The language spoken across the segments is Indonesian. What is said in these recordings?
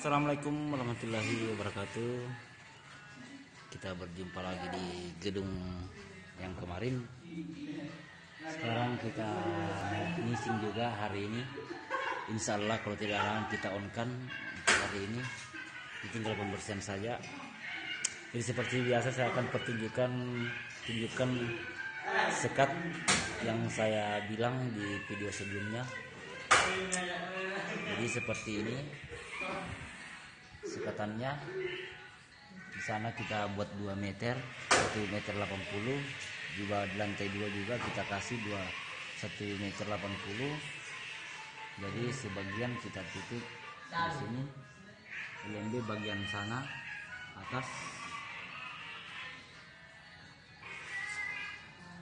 Assalamualaikum warahmatullahi wabarakatuh. Kita berjumpa lagi di gedung yang kemarin. Sekarang kita finishing juga hari ini. Insya Allah kalau tidak halangan kita on kan hari ini. Tinggal pembersihan saja. Jadi seperti biasa saya akan pertunjukkan tunjukkan sekat yang saya bilang di video sebelumnya. Jadi seperti ini sekatannya di sana kita buat 2 meter 1 meter 80 juga di lantai 2 juga kita kasih 2 1 meter 80 jadi sebagian kita tutup di sini LMB bagian sana atas.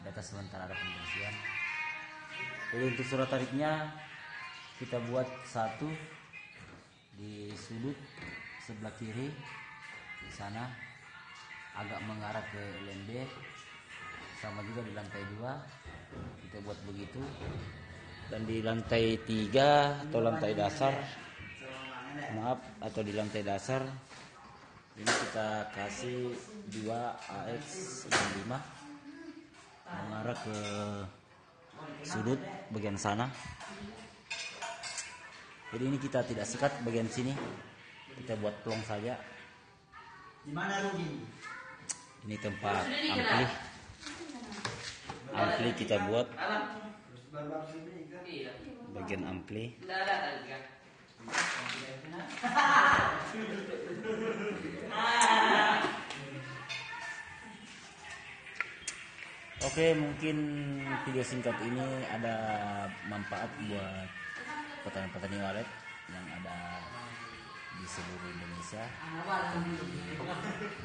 Di atas sementara ada pembersihan jadi untuk surat tariknya kita buat satu di sudut sebelah kiri di sana. Agak mengarah ke LMB sama juga di lantai dua. Kita buat begitu. Dan di lantai tiga atau lantai dasar maaf atau di lantai dasar ini kita kasih dua AX 65 mengarah ke sudut bagian sana. Jadi ini kita tidak sekat bagian sini kita buat plong saja. Di mana Rugi? ini tempat ampli. Ampli kita buat. Bagian ampli. Oke, mungkin video singkat ini ada manfaat buat petani-petani walet yang ada di seluruh Indonesia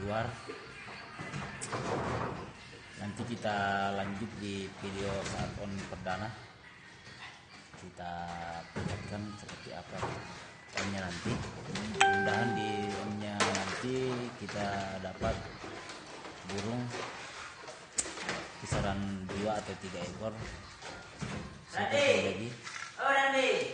luar. Nanti kita lanjut di video saat on perdana. Kita perlihatkan seperti apa onnya nanti. Mudah-mudahan di onnya nanti kita dapat burung kisaran dua atau tiga ekor lagi Oh, Dandi.